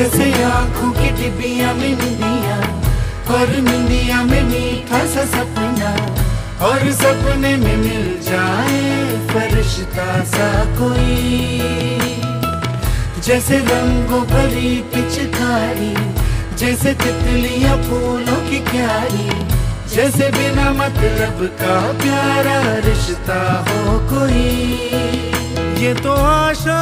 जैसे आँखों की डिबिया में निंदिया और निंदिया में मीठा सा सपना, और सपने में मिल जाए फरिश्ता सा कोई। जैसे रंगों भरी पिचकारी, जैसे तितलियाँ फूलों की क्यारी, जैसे बिना मतलब का प्यारा रिश्ता हो कोई। ये तो आशा